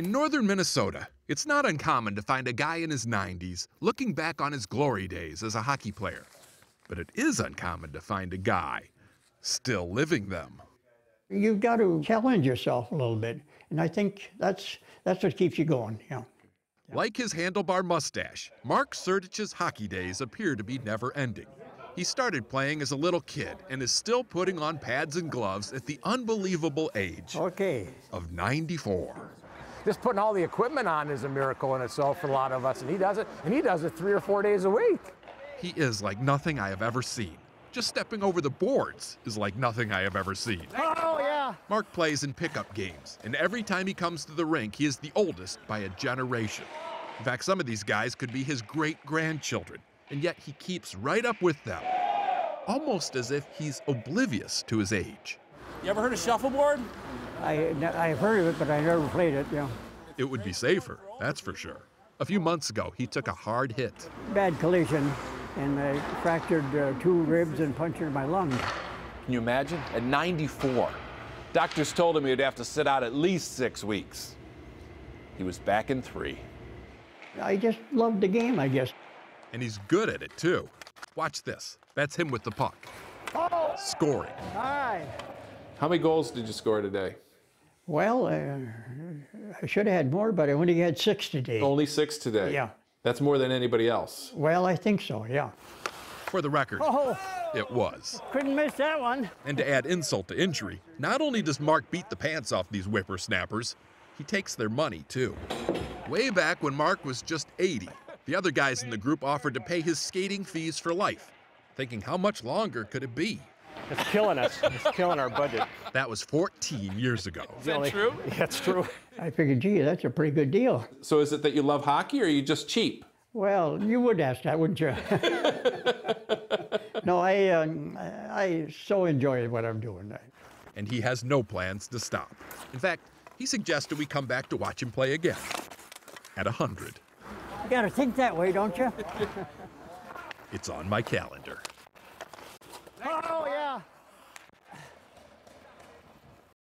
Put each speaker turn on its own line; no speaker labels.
In northern Minnesota, it's not uncommon to find a guy in his 90s looking back on his glory days as a hockey player. But it is uncommon to find a guy still living them.
You've got to challenge yourself a little bit, and I think that's that's what keeps you going. Yeah.
Like his handlebar mustache, Mark Sertich's hockey days appear to be never ending. He started playing as a little kid and is still putting on pads and gloves at the unbelievable age
Okay.
of 94.
Just putting all the equipment on is a miracle in itself for a lot of us, and he does it, and he does it three or four days a week.
He is like nothing I have ever seen. Just stepping over the boards is like nothing I have ever seen.
Oh yeah.
Mark plays in pickup games, and every time he comes to the rink, he is the oldest by a generation. In fact, some of these guys could be his great grandchildren, and yet he keeps right up with them, almost as if he's oblivious to his age.
You ever heard of shuffleboard?
I I've heard of it, but I never played it. Yeah.
It would be safer, that's for sure. A few months ago, he took a hard hit.
Bad collision, and I fractured uh, two ribs and punctured my lung.
Can you imagine? At 94, doctors told him he'd have to sit out at least six weeks. He was back in three.
I just loved the game, I guess.
And he's good at it, too. Watch this. That's him with the puck. Scoring.
All right.
How many goals did you score today?
Well, uh, I should have had more, but I only had six today.
Only six today.
Yeah.
That's more than anybody else.
Well, I think so. Yeah.
For the record,
Oh,
it was.
couldn't miss that one.
And to add insult to injury, not only does Mark beat the pants off these whippersnappers, he takes their money too. Way back when Mark was just 80, the other guys in the group offered to pay his skating fees for life, thinking how much longer could it be?
It's killing us. It's killing our budget.
That was 14 years ago.
Is that true? Yeah, it's true.
I figured, gee, that's a pretty good deal.
So is it that you love hockey or are you just cheap?
Well, you would ask that, wouldn't you? no, I, um, I so enjoy what I'm doing.
And he has no plans to stop. In fact, he suggested we come back to watch him play again at 100.
You got to think that way, don't you?
It's on my calendar.